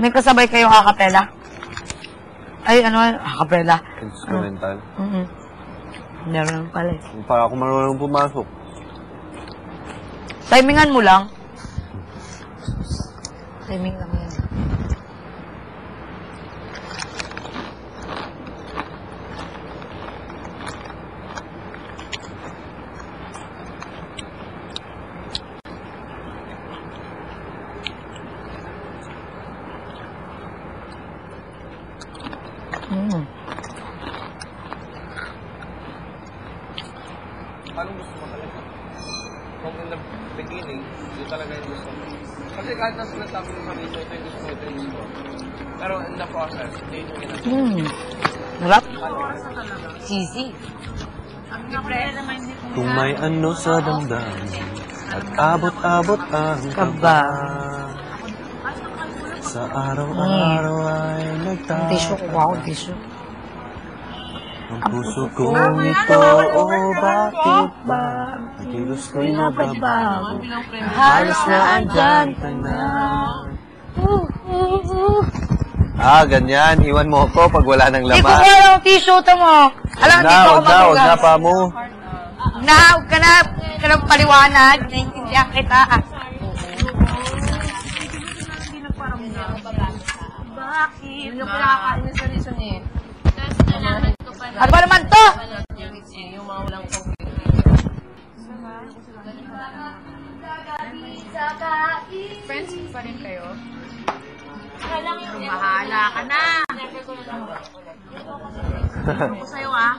May kasabay kayong akapela? Ay, ano, akapela? Instrumental. Mm-mm. Meron pala eh. Hindi pa ako marunong pumasok. Timingan mo lang. Timing lang Mm. Anong gusto mo talaga? Kung in the beginning, yun talaga yung gusto mo. Kasi kahit nasa nasabi mo kami, ito yung gusto mo, ito yung gusto mo. Pero in the process, hindi yung ginagawa. Mm. Sarap. Sisi. Kung may ano sa damdamin at abot-abot ang Kaba. Sa araw-araw ay nagtataka Tissue ko. Wow, tissue. Ang puso kong ito, o bakit ba? Ang kilos ko'y nababago Halos na andyan ka na Ah, ganyan. Iwan mo ako pag wala ng Hindi ko laman. kaya yung tissue to mo. Alam, Huwag hindi na, pa ako huwag na, huwag na magugas. pa mo. Na, huwag ka na, huwag ka na paliwanag. Naiintindihan kita. Ah. Bakit? Yung pinakakain niya sa reason eh. Ano ba naman to? Yung mga walang Friends pa rin kayo? Bahala ka na. Ako sa'yo ah.